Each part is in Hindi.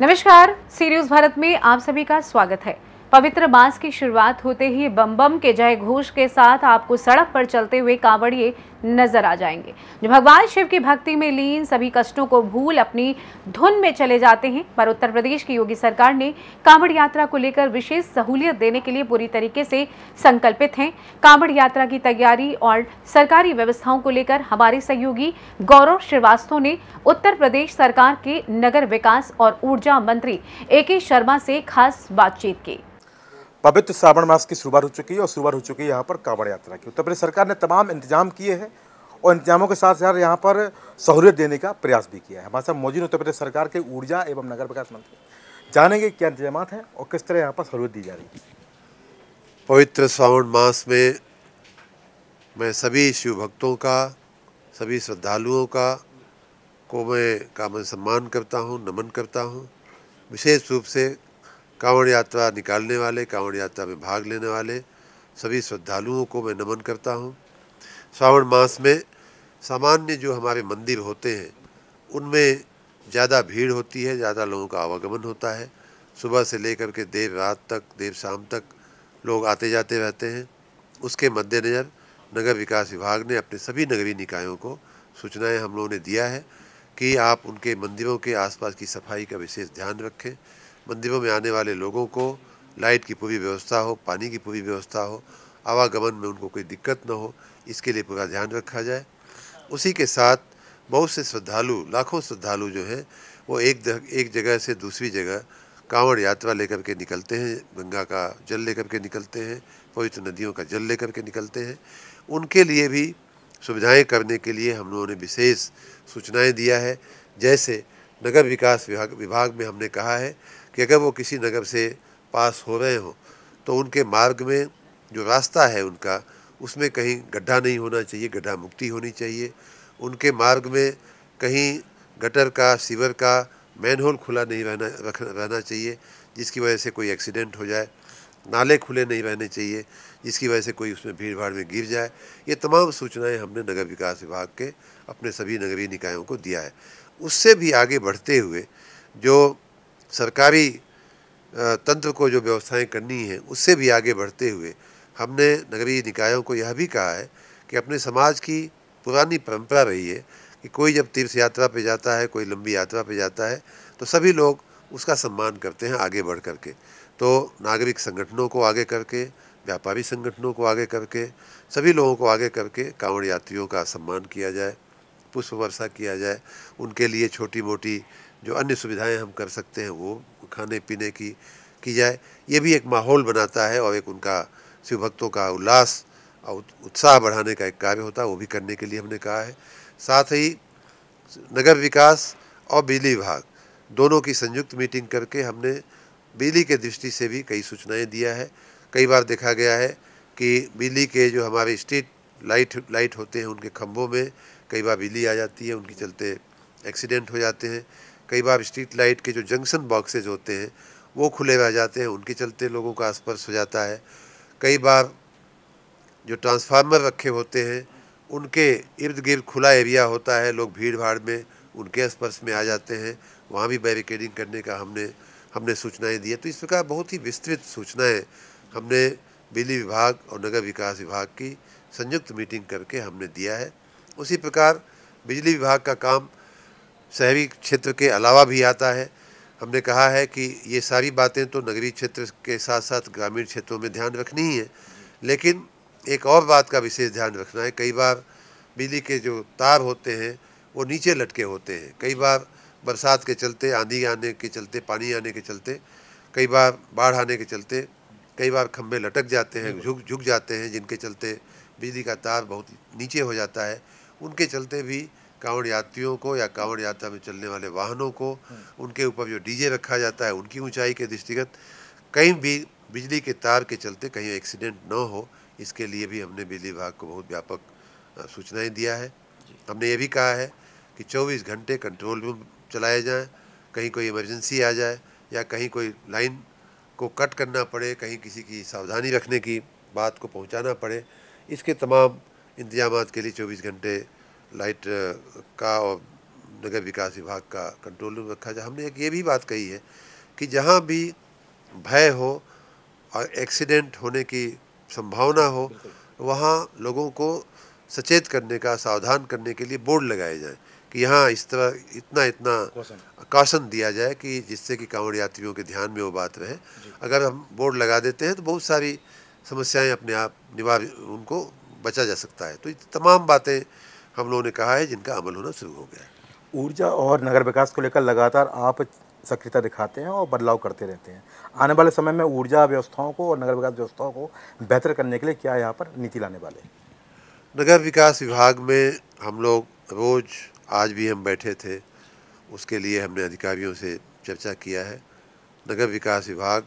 नमस्कार सीरियस भारत में आप सभी का स्वागत है। पवित्र मास की शुरुआत होते ही बम बम के जय घोष के साथ आपको सड़क पर चलते हुए कांवड़िए नज़र आ जाएँगे। जो भगवान शिव की भक्ति में लीन, सभी कष्टों को भूल, अपनी धुन में चले जाते हैं, पर उत्तर प्रदेश की योगी सरकार ने कांवड़ यात्रा को लेकर विशेष सहूलियत देने के लिए पूरी तरीके से संकल्पित हैं। कांवड़ यात्रा की तैयारी और सरकारी व्यवस्थाओं को लेकर हमारे सहयोगी गौरव श्रीवास्तव ने उत्तर प्रदेश सरकार के नगर विकास और ऊर्जा मंत्री ए के शर्मा से खास बातचीत की। पवित्र श्रावण मास की शुरुआत हो चुकी है और शुरुआत हो चुकी है यहाँ पर कांवड़ यात्रा की। उत्तर प्रदेश सरकार ने तमाम इंतज़ाम किए हैं। और इंतजामों के साथ साथ यहाँ पर सहूलियत देने का प्रयास भी किया है। हमारे साथ मौजूद उत्तर प्रदेश सरकार के ऊर्जा एवं नगर विकास मंत्री। जानेंगे क्या इंतज़ाम हैं और किस तरह यहाँ पर सहूलियत दी जा रही है। पवित्र श्रावण मास में मैं सभी शिव भक्तों का, सभी श्रद्धालुओं का, को मैं का मैं सम्मान करता हूँ, नमन करता हूँ। विशेष रूप से कांवड़ यात्रा निकालने वाले, कांवड़ यात्रा में भाग लेने वाले सभी श्रद्धालुओं को मैं नमन करता हूँ। श्रावण मास में सामान्य जो हमारे मंदिर होते हैं, उनमें ज़्यादा भीड़ होती है, ज़्यादा लोगों का आवागमन होता है। सुबह से लेकर के देर रात तक, देर शाम तक लोग आते जाते रहते हैं। उसके मद्देनज़र नगर विकास विभाग ने अपने सभी नगरीय निकायों को सूचनाएँ हम लोगों ने दिया है कि आप उनके मंदिरों के आसपास की सफ़ाई का विशेष ध्यान रखें। मंदिरों में आने वाले लोगों को लाइट की पूरी व्यवस्था हो, पानी की पूरी व्यवस्था हो, आवागमन में उनको कोई दिक्कत न हो, इसके लिए पूरा ध्यान रखा जाए। उसी के साथ बहुत से श्रद्धालु, लाखों श्रद्धालु जो हैं, वो एक एक जगह से दूसरी जगह कांवड़ यात्रा लेकर के निकलते हैं, गंगा का जल लेकर के निकलते हैं, पवित्र नदियों का जल लेकर के निकलते हैं। उनके लिए भी सुविधाएँ करने के लिए हम लोगों ने विशेष सूचनाएँ दिया है। जैसे नगर विकास विभाग विभाग में हमने कहा है कि अगर वो किसी नगर से पास हो रहे हों तो उनके मार्ग में जो रास्ता है उनका उसमें कहीं गड्ढा नहीं होना चाहिए, गड्ढा मुक्ति होनी चाहिए। उनके मार्ग में कहीं गटर का, सीवर का मैनहोल खुला नहीं रहना, रख, रहना चाहिए, जिसकी वजह से कोई एक्सीडेंट हो जाए। नाले खुले नहीं रहने चाहिए, जिसकी वजह से कोई उसमें भीड़ भाड़ में गिर जाए। ये तमाम सूचनाएँ हमने नगर विकास विभाग के अपने सभी नगरीय निकायों को दिया है। उससे भी आगे बढ़ते हुए जो सरकारी तंत्र को जो व्यवस्थाएँ करनी है, उससे भी आगे बढ़ते हुए हमने नगरीय निकायों को यह भी कहा है कि अपने समाज की पुरानी परंपरा रही है कि कोई जब तीर्थ यात्रा पे जाता है, कोई लंबी यात्रा पे जाता है तो सभी लोग उसका सम्मान करते हैं आगे बढ़ करके। तो नागरिक संगठनों को आगे करके, व्यापारी संगठनों को आगे करके, सभी लोगों को आगे करके कांवड़ यात्रियों का सम्मान किया जाए, पुष्प वर्षा किया जाए, उनके लिए छोटी मोटी जो अन्य सुविधाएँ हम कर सकते हैं, वो खाने पीने की की जाए। ये भी एक माहौल बनाता है और एक उनका शिव भक्तों का उल्लास और उत्साह बढ़ाने का एक कार्य होता है, वो भी करने के लिए हमने कहा है। साथ ही नगर विकास और बिजली विभाग, दोनों की संयुक्त मीटिंग करके हमने बिजली के दृष्टि से भी कई सूचनाएँ दिया है। कई बार देखा गया है कि बिजली के जो हमारे स्ट्रीट लाइट लाइट होते हैं, उनके खंभों में कई बार बिजली आ जाती है, उनके चलते एक्सीडेंट हो जाते हैं। कई बार स्ट्रीट लाइट के जो जंक्शन बॉक्सेज होते हैं, वो खुले रह जाते हैं, उनके चलते लोगों का स्पर्श हो जाता है। कई बार जो ट्रांसफार्मर रखे होते हैं, उनके इर्द गिर्द खुला एरिया होता है, लोग भीड़ भाड़ में उनके स्पर्श में आ जाते हैं, वहाँ भी बैरिकेडिंग करने का हमने हमने सूचनाएँ दी तो इस प्रकार बहुत ही विस्तृत सूचनाएँ हमने बिजली विभाग और नगर विकास विभाग की संयुक्त मीटिंग करके हमने दिया है। उसी प्रकार बिजली विभाग का काम शहरी क्षेत्र के अलावा भी आता है। हमने कहा है कि ये सारी बातें तो नगरीय क्षेत्र के साथ साथ ग्रामीण क्षेत्रों में ध्यान रखनी ही है। लेकिन एक और बात का विशेष ध्यान रखना है कई बार बिजली के जो तार होते हैं वो नीचे लटके होते हैं। कई बार बरसात के चलते आंधी आने के चलते पानी आने के चलते कई बार बाढ़ आने के चलते कई बार खंभे लटक जाते हैं झुक झुक जाते हैं जिनके चलते बिजली का तार बहुत नीचे हो जाता है। उनके चलते भी कांवड़ यात्रियों को या कांवड़ यात्रा में चलने वाले वाहनों को उनके ऊपर जो डीजे रखा जाता है उनकी ऊंचाई के दृष्टिगत कहीं भी बिजली के तार के चलते कहीं एक्सीडेंट न हो इसके लिए भी हमने बिजली विभाग को बहुत व्यापक सूचनाएँ दिया है। हमने ये भी कहा है कि 24 घंटे कंट्रोल रूम चलाए जाएँ कहीं कोई इमरजेंसी आ जाए या कहीं कोई लाइन को कट करना पड़े कहीं किसी की सावधानी रखने की बात को पहुंचाना पड़े इसके तमाम इंतज़ाम के लिए 24 घंटे लाइट का और नगर विकास विभाग का कंट्रोल रूम रखा जाए हमने एक ये भी बात कही है कि जहाँ भी भय हो और एक्सीडेंट होने की संभावना हो वहाँ लोगों को सचेत करने का सावधान करने के लिए बोर्ड लगाए जाएँ कि यहाँ इस तरह इतना इतना कौशन दिया जाए कि जिससे कि कांवड़ यात्रियों के ध्यान में वो बात रहे। अगर हम बोर्ड लगा देते हैं तो बहुत सारी समस्याएँ अपने आप निवार उनको बचा जा सकता है। तो तमाम बातें हम लोगों ने कहा है जिनका अमल होना शुरू हो गया है। ऊर्जा और नगर विकास को लेकर लगातार आप सक्रियता दिखाते हैं और बदलाव करते रहते हैं। आने वाले समय में ऊर्जा व्यवस्थाओं को और नगर विकास व्यवस्थाओं को बेहतर करने के लिए क्या यहाँ पर नीति लाने वाले हैं? नगर विकास विभाग में हम लोग रोज़ आज भी हम बैठे थे उसके लिए हमने अधिकारियों से चर्चा किया है। नगर विकास विभाग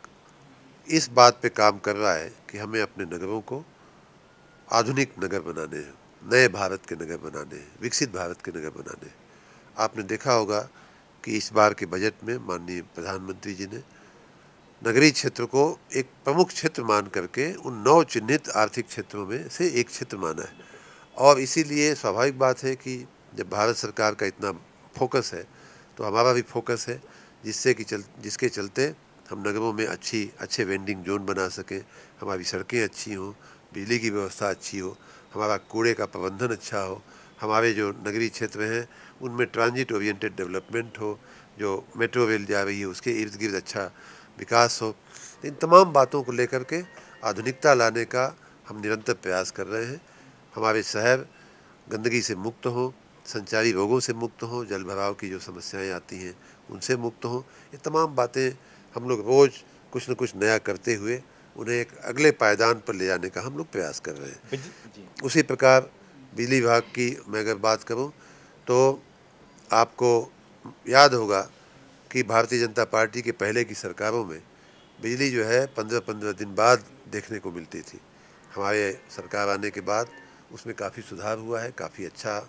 इस बात पे काम कर रहा है कि हमें अपने नगरों को आधुनिक नगर बनाने हैं। नए भारत के नगर बनाने, विकसित भारत के नगर बनाने। आपने देखा होगा कि इस बार के बजट में माननीय प्रधानमंत्री जी ने नगरीय क्षेत्र को एक प्रमुख क्षेत्र मान करके उन नौ चिन्हित आर्थिक क्षेत्रों में से एक क्षेत्र माना है। और इसीलिए स्वाभाविक बात है कि जब भारत सरकार का इतना फोकस है तो हमारा भी फोकस है, जिससे कि चल, जिसके चलते हम नगरों में अच्छी, अच्छे वेंडिंग जोन बना सकें, हमारी सड़कें अच्छी हों, बिजली की व्यवस्था अच्छी हो हमारा कूड़े का प्रबंधन अच्छा हो, हमारे जो नगरीय क्षेत्र हैं, उनमें ट्रांजिट ओरिएंटेड डेवलपमेंट हो, जो मेट्रो रेल जा रही है, उसके इर्द गिर्द अच्छा विकास हो। इन तमाम बातों को लेकर के आधुनिकता लाने का हम निरंतर प्रयास कर रहे हैं। हमारे शहर गंदगी से मुक्त हो, संचारी रोगों से मुक्त हो, जल भराव की जो समस्याएँ आती हैं, उनसे मुक्त हो। ये तमाम बातें हम लोग रोज़ कुछ न कुछ नया करते हुए उन्हें एक अगले पायदान पर ले जाने का हम लोग प्रयास कर रहे हैं। उसी प्रकार बिजली विभाग की मैं अगर बात करूँ तो आपको याद होगा कि भारतीय जनता पार्टी के पहले की सरकारों में बिजली जो है पंद्रह पंद्रह दिन बाद देखने को मिलती थी। हमारे सरकार आने के बाद उसमें काफ़ी सुधार हुआ है काफ़ी अच्छा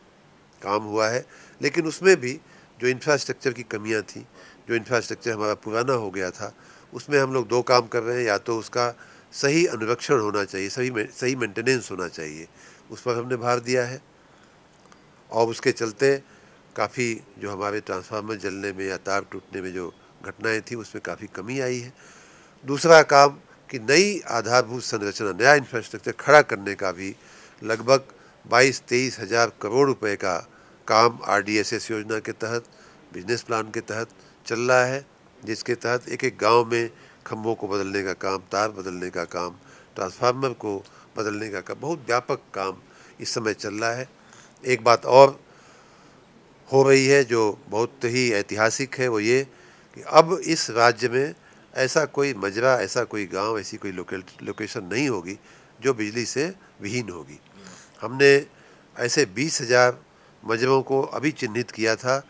काम हुआ है। लेकिन उसमें भी जो इंफ्रास्ट्रक्चर की कमियाँ थी जो इंफ्रास्ट्रक्चर हमारा पुराना हो गया था उसमें हम लोग दो काम कर रहे हैं, या तो उसका सही अनुरक्षण होना चाहिए, सही सही मेंटेनेंस होना चाहिए। उस पर हमने भार दिया है। और उसके चलते काफ़ी जो हमारे ट्रांसफार्मर जलने में या तार टूटने में जो घटनाएँ थी, उसमें काफ़ी कमी आई है। दूसरा काम कि नई आधारभूत संरचना, नया इंफ्रास्ट्रक्चर खड़ा करने का भी लगभग बाईस तेईस हज़ार करोड़ रुपए का काम आरडीएसएस योजना के तहत बिज़नेस प्लान के तहत चल रहा है। जिसके तहत एक एक गाँव में खम्भों को बदलने का काम, तार बदलने का काम ट्रांसफार्मर को बदलने का काम, बहुत व्यापक काम इस समय चल रहा है। एक बात और हो रही है जो बहुत ही ऐतिहासिक है वो ये कि अब इस राज्य में ऐसा कोई मजरा, ऐसा कोई गाँव, ऐसी कोई लोकेशन नहीं होगी जो बिजली से विहीन होगी। हमने ऐसे बीस हज़ार मजरों को अभी चिन्हित किया था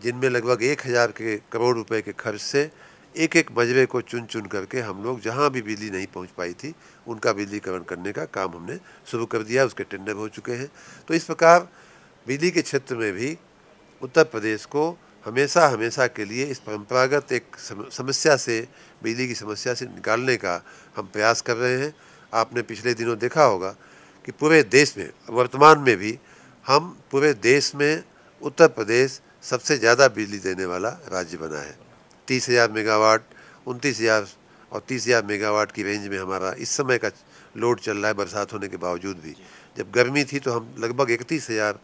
जिनमें लगभग एक हज़ार के करोड़ रुपए के खर्च से एक एक मजरे को चुन चुन करके हम लोग जहाँ भी बिजली नहीं पहुँच पाई थी, उनका बिजलीकरण करने का काम हमने शुरू कर दिया, उसके टेंडर हो चुके हैं। तो इस प्रकार बिजली के क्षेत्र में भी उत्तर प्रदेश को हमेशा हमेशा के लिए इस परंपरागत एक समस्या से, बिजली की समस्या से निकालने का हम प्रयास कर रहे हैं। आपने पिछले दिनों देखा होगा कि पूरे देश में, वर्तमान में भी हम पूरे देश में उत्तर प्रदेश सबसे ज़्यादा बिजली देने वाला राज्य बना है। तीस हज़ार मेगावाट, उनतीस हज़ार और तीस हज़ार मेगावाट की रेंज में हमारा इस समय का लोड चल रहा है बरसात होने के बावजूद भी। जब गर्मी थी तो हम लगभग इकतीस हज़ार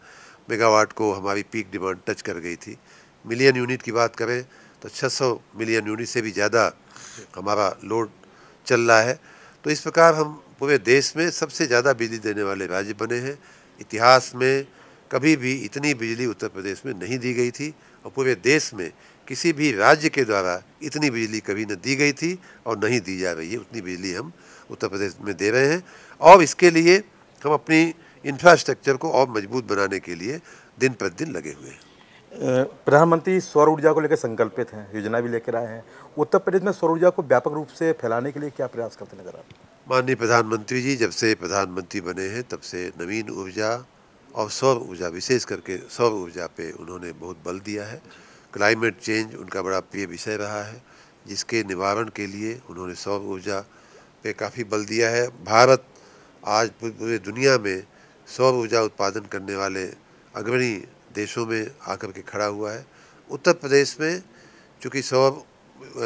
मेगावाट को हमारी पीक डिमांड टच कर गई थी। मिलियन यूनिट की बात करें तो 600 मिलियन यूनिट से भी ज़्यादा हमारा लोड चल रहा है। तो इस प्रकार हम पूरे देश में सबसे ज़्यादा बिजली देने वाले राज्य बने हैं। इतिहास में कभी भी इतनी बिजली उत्तर प्रदेश में नहीं दी गई थी और पूरे देश में किसी भी राज्य के द्वारा इतनी बिजली कभी न दी गई थी और नहीं दी जा रही है। उतनी बिजली हम उत्तर प्रदेश में दे रहे हैं। और इसके लिए हम अपनी इंफ्रास्ट्रक्चर को और मज़बूत बनाने के लिए दिन प्रतिदिन लगे हुए हैं। प्रधानमंत्री सौर ऊर्जा को लेकर संकल्पित हैं योजना भी लेकर आए हैं। उत्तर प्रदेश में सौर ऊर्जा को व्यापक रूप से फैलाने के लिए क्या प्रयास करते नज़र आप माननीय प्रधानमंत्री जी जब से प्रधानमंत्री बने हैं तब से नवीन ऊर्जा और सौर ऊर्जा, विशेष करके सौर ऊर्जा पे उन्होंने बहुत बल दिया है। क्लाइमेट चेंज उनका बड़ा प्रिय विषय रहा है, जिसके निवारण के लिए उन्होंने सौर ऊर्जा पे काफ़ी बल दिया है। भारत आज पूरी दुनिया में सौर ऊर्जा उत्पादन करने वाले अग्रणी देशों में आकर के खड़ा हुआ है। उत्तर प्रदेश में चूँकि सौर,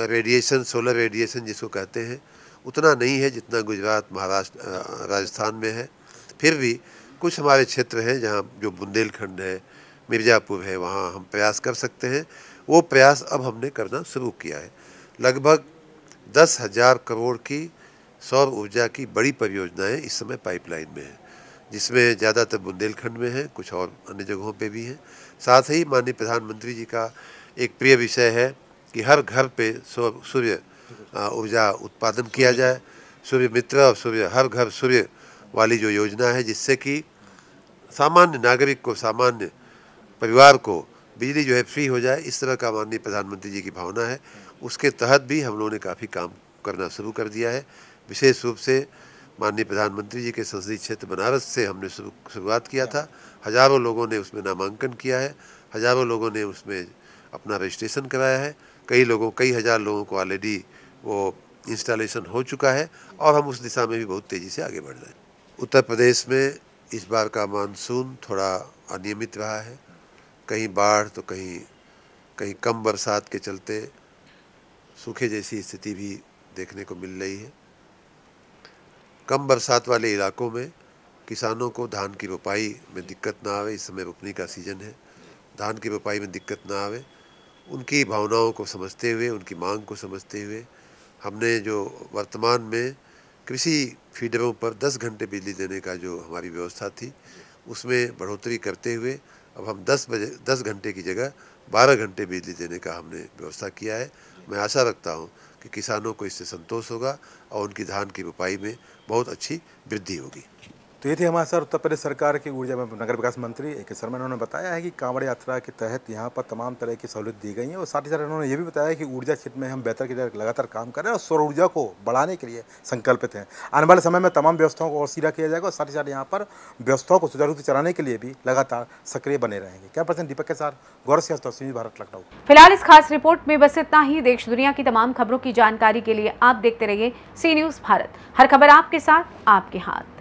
रेडिएशन, सोलर रेडिएशन जिसको कहते हैं, उतना नहीं है जितना गुजरात, महाराष्ट्र राजस्थान में है। फिर भी कुछ हमारे क्षेत्र हैं जहाँ जो बुंदेलखंड है, मिर्ज़ापुर है, वहाँ हम प्रयास कर सकते हैं। वो प्रयास अब हमने करना शुरू किया है। लगभग दस हज़ार करोड़ की सौर ऊर्जा की बड़ी परियोजनाएँ इस समय पाइपलाइन में हैं, जिसमें ज़्यादातर बुंदेलखंड में है, कुछ और अन्य जगहों पे भी हैं। साथ ही माननीय प्रधानमंत्री जी का एक प्रिय विषय है कि हर घर पे सौर, सूर्य ऊर्जा उत्पादन किया जाए। सूर्य मित्र और सूर्य, हर घर सूर्य वाली जो योजना है, जिससे कि सामान्य नागरिक को, सामान्य परिवार को बिजली जो है फ्री हो जाए, इस तरह का माननीय प्रधानमंत्री जी की भावना है। उसके तहत भी हम लोगों ने काफ़ी काम करना शुरू कर दिया है। विशेष रूप से माननीय प्रधानमंत्री जी के संसदीय क्षेत्र बनारस से हमने शुरुआत किया था। हज़ारों लोगों ने उसमें नामांकन किया है। हज़ारों लोगों ने उसमें अपना रजिस्ट्रेशन कराया है। कई लोगों, कई हज़ार लोगों को ऑलरेडी वो इंस्टॉलेशन हो चुका है और हम उस दिशा में भी बहुत तेज़ी से आगे बढ़ रहे हैं। उत्तर प्रदेश में इस बार का मानसून थोड़ा अनियमित रहा है। कहीं बाढ़ तो कहीं कहीं कम बरसात के चलते सूखे जैसी स्थिति भी देखने को मिल रही है। कम बरसात वाले इलाकों में किसानों को धान की रोपाई में दिक्कत ना आवे, इस समय रोपनी का सीज़न है। धान की रोपाई में दिक्कत ना आवे। उनकी भावनाओं को समझते हुए, उनकी मांग को समझते हुए हमने जो वर्तमान में कृषि फीडरों पर 10 घंटे बिजली देने का जो हमारी व्यवस्था थी, उसमें बढ़ोतरी करते हुए अब हम 10 बजे 10 घंटे की जगह 12 घंटे बिजली देने का हमने व्यवस्था किया है। मैं आशा रखता हूँ कि किसानों को इससे संतोष होगा और उनकी धान की रुपाई में बहुत अच्छी वृद्धि होगी। तो ये थी हमारे सर उत्तर प्रदेश सरकार की ऊर्जा नगर विकास मंत्री ए के शर्मा। उन्होंने बताया है कि कांवड़ यात्रा के तहत यहाँ पर तमाम तरह की सहूलियत दी गई है और साथ ही साथ उन्होंने ये भी बताया कि ऊर्जा क्षेत्र में हम बेहतर की लगातार काम कर रहे हैं और सौर ऊर्जा को बढ़ाने के लिए संकल्पित हैं। आने वाले समय में तमाम व्यवस्थाओं को और सीधा किया जाएगा और साथ ही साथ यहाँ पर व्यवस्थाओं को सुचारू रूप से चलाने के लिए भी लगातार सक्रिय बने रहेंगे। क्या पर्सन दीपक के साथ गौरव सिंह भारत, लखनऊ। फ़िलहाल इस खास रिपोर्ट में बस इतना ही। देश दुनिया की तमाम खबरों की जानकारी के लिए आप देखते रहिए सी न्यूज़ भारत। हर खबर आपके साथ, आपके हाथ।